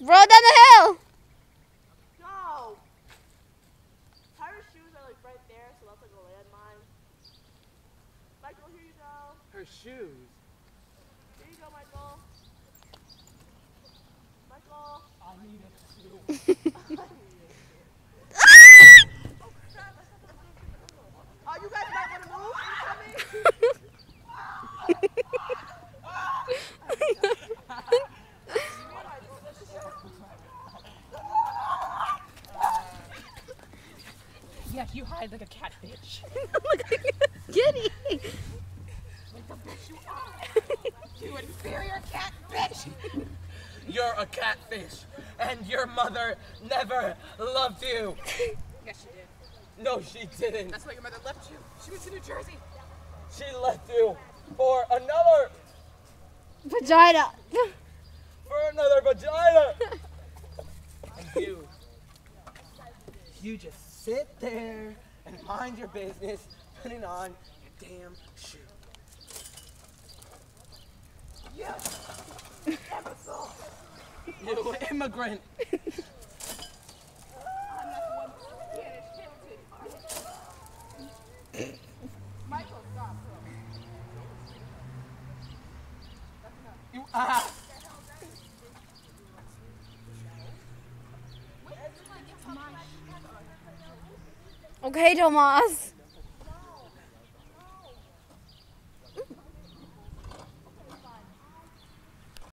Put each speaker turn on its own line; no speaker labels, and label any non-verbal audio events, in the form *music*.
Roll down the hill! No! Tyra's shoes are like right there, so that's like a landmine. Michael, here you go.
Her shoes?
Here you go, Michael. Michael.
I need a shoe. *laughs*
Oh, oh, you guys might want to move. *laughs* You coming? *laughs*
Yeah, you hide like a catfish. *laughs*
Giddy.
You inferior cat bitch! You're a catfish, and your mother never loved you.
Yes, she did.
No, she didn't.
That's why your mother left you. She went to New Jersey.
She left you for another,
Vagina.
for another vagina. *laughs* And you, you just sit there and mind your business, putting on your damn shoe. Yes, imbecile. You *laughs* immigrant.
Michael, stop.
You ah.
Okay, Thomas.